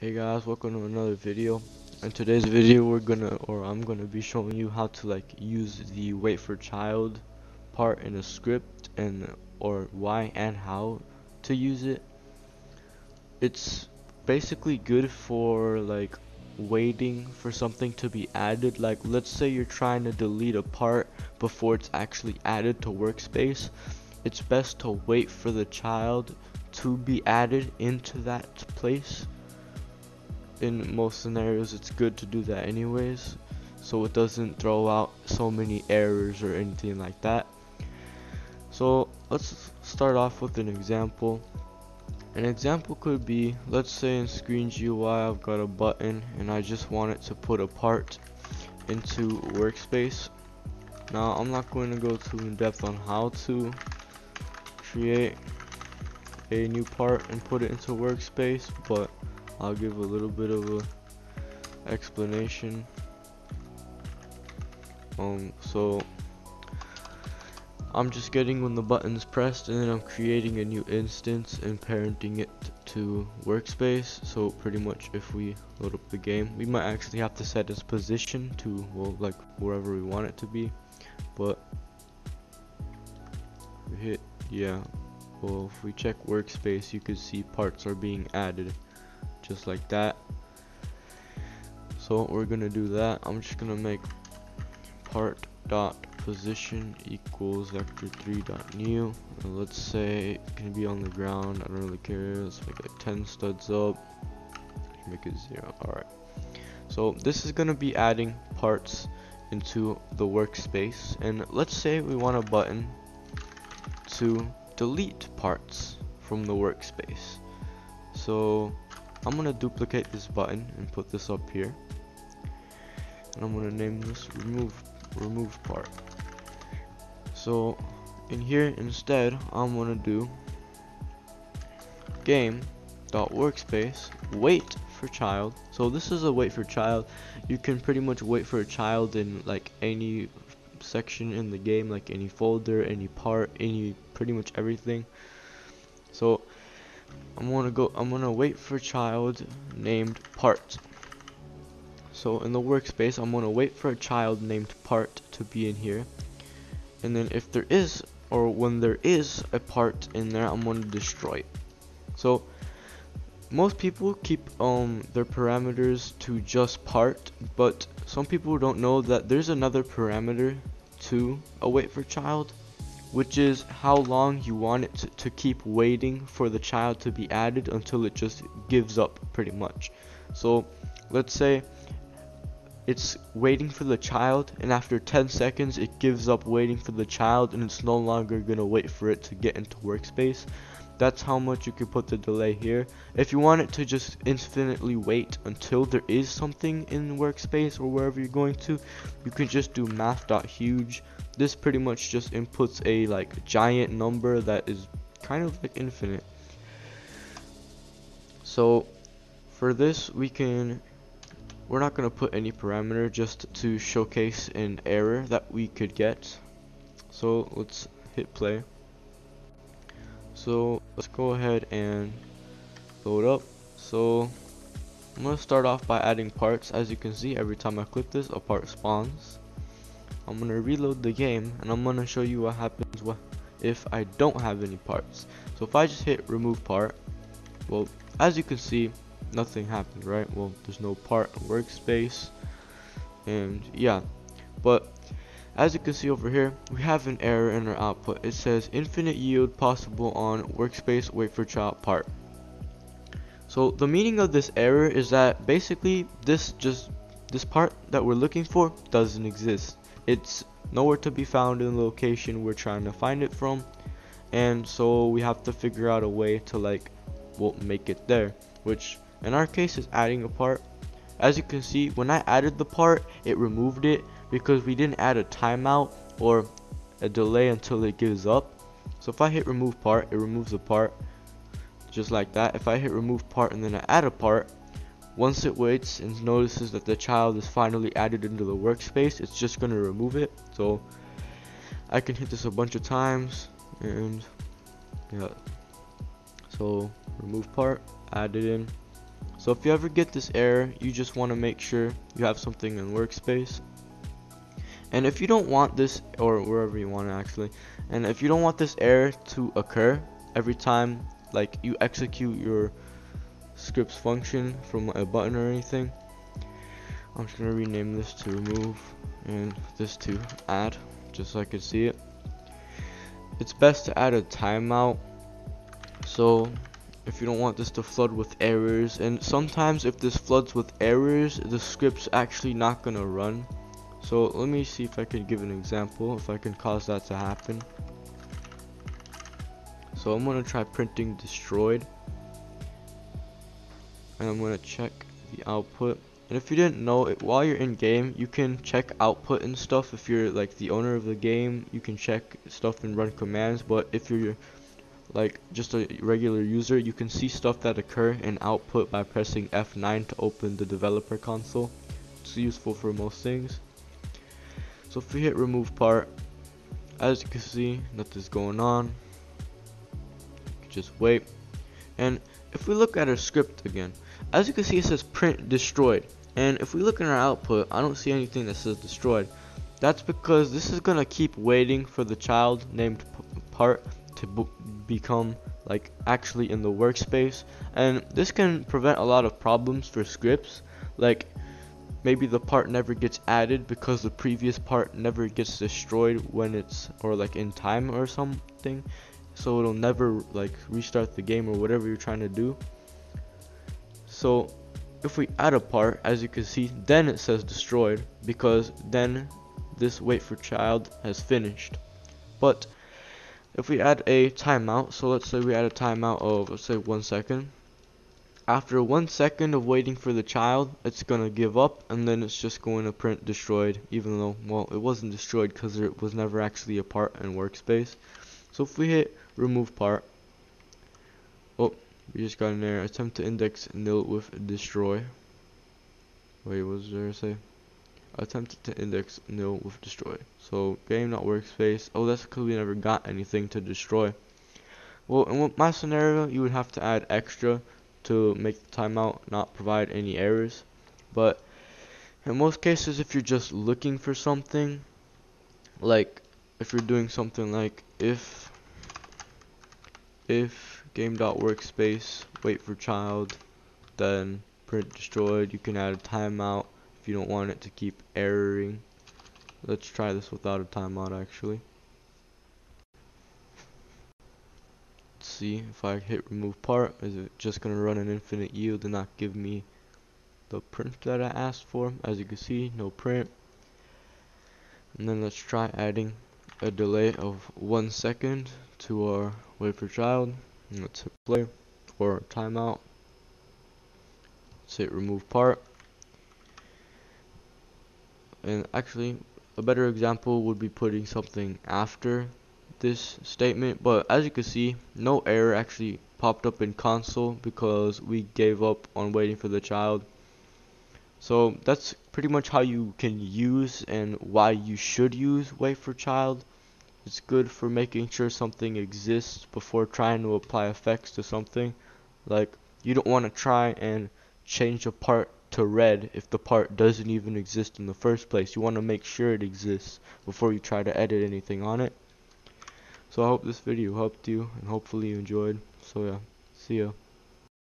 Hey guys, welcome to another video. In today's video, we're gonna, or I'm gonna be showing you how to like use the wait for child part in a script and or why and how to use it. It's basically good for like waiting for something to be added. Like let's say you're trying to delete a part before it's actually added to workspace. It's best to wait for the child to be added into that place in most scenarios it's good to do that anyways so it doesn't throw out so many errors or anything like that. So let's start off with an example. An example could be let's say in screen GUI I've got a button and I just want it to put a part into workspace. Now I'm not going to go too in depth on how to create a new part and put it into workspace but I'll give a little bit of a explanation. Um so I'm just getting when the button's pressed and then I'm creating a new instance and parenting it to workspace. So pretty much if we load up the game we might actually have to set its position to well like wherever we want it to be. But we hit yeah well if we check workspace you can see parts are being added just like that. So we're gonna do that. I'm just gonna make part dot position equals vector 3 dot new. And let's say it can be on the ground. I don't really care. Let's make it 10 studs up. Make it zero. Alright so this is gonna be adding parts into the workspace. And let's say we want a button to delete parts from the workspace. So I'm gonna duplicate this button and put this up here. And I'm gonna name this remove remove part. So in here instead I'm gonna do game dot workspace wait for child. So this is a wait for child. You can pretty much wait for a child in like any section in the game like any folder any part any pretty much everything. So I'm gonna go I'm gonna wait for child named part. So in the workspace I'm gonna wait for a child named part to be in here. And then if there is or when there is a part in there I'm gonna destroy it. So most people keep um their parameters to just part but some people don't know that there's another parameter to a wait for child which is how long you want it to, to, keep waiting for the child to be added until it just gives up pretty much. So let's say it's waiting for the child and after 10 seconds it gives up waiting for the child and it's no longer gonna wait for it to get into workspace that's how much you can put the delay here. If you want it to just infinitely wait until there is something in workspace or wherever you're going to you can just do math.huge this pretty much just inputs a like giant number that is kind of like infinite. So for this we can we're not going to put any parameter just to showcase an error that we could get. So let's hit play so let's go ahead and load up. So I'm to start off by adding parts. As you can see every time I click this a part spawns. I'm going to reload the game and I'm going to show you what happens if I don't have any parts. So if I just hit remove part well as you can see nothing happened right? Well there's no part workspace and yeah. But as you can see over here, we have an error in our output. It says infinite yield possible on workspace wait for child part. So the meaning of this error is that basically this just this part that we're looking for doesn't exist. It's nowhere to be found in the location we're trying to find it from. And so we have to figure out a way to like make it there, which in our case is adding a part. As you can see, when I added the part, it removed it because we didn't add a timeout or a delay until it gives up. So if I hit remove part, it removes the part just like that. If I hit remove part and then I add a part, once it waits and notices that the child is finally added into the workspace, it's just going to remove it. So I can hit this a bunch of times and yeah. So remove part, add it in. So if you ever get this error, you just want to make sure you have something in workspace. And if you don't want this, or wherever you want it actually, and if you don't want this error to occur every time like you execute your scripts function from a button or anything, I'm just gonna rename this to remove and this to add, just so I can see it. It's best to add a timeout. So if you don't want this to flood with errors, and sometimes if this floods with errors, the script's actually not gonna run. So let me see if I can give an example, if I can cause that to happen. So I'm gonna try printing destroyed. And I'm gonna check the output. And if you didn't know, it, while you're in game, you can check output and stuff. If you're like the owner of the game, you can check stuff and run commands. But if you're like just a regular user, you can see stuff that occur in output by pressing F9 to open the developer console. It's useful for most things. So if we hit remove part, as you can see, nothing's going on. Just wait. And if we look at our script again, as you can see it says print destroyed. And if we look in our output, I don't see anything that says destroyed. That's because this is gonna keep waiting for the child named part to become like actually in the workspace and this can prevent a lot of problems for scripts like maybe the part never gets added because the previous part never gets destroyed when it's or like in time or something. So it'll never like restart the game or whatever you're trying to do. So if we add a part as you can see then it says destroyed because then this wait for child has finished. But if we add a timeout so let's say we add a timeout of let's say one second after one second of waiting for the child, it's going to give up and then it's just going to print destroyed even though, well, it wasn't destroyed because it was never actually a part in workspace. So if we hit remove part, oh, we just got an error. Attempt to index nil with destroy. Wait, what was there to say? Attempt to index nil with destroy. So game not workspace. Oh, that's because we never got anything to destroy. Well, in my scenario, you would have to add extra to make the timeout not provide any errors. But in most cases, if you're just looking for something, like if you're doing something like if if game.workspace wait for child then print destroyed you can add a timeout if you don't want it to keep erroring let's try this without a timeout actually see if I hit remove part is it just gonna run an infinite yield and not give me the print that I asked for? As you can see no print. And then let's try adding a delay of one second to our wait for child let's hit play or timeout. Let's hit remove part. And actually a better example would be putting something after this statement but as you can see no error actually popped up in console because we gave up on waiting for the child. So that's pretty much how you can use and why you should use wait for child. It's good for making sure something exists before trying to apply effects to something. Like you don't want to try and change a part to red if the part doesn't even exist in the first place. You want to make sure it exists before you try to edit anything on it so I hope this video helped you and hopefully you enjoyed. So yeah, see ya.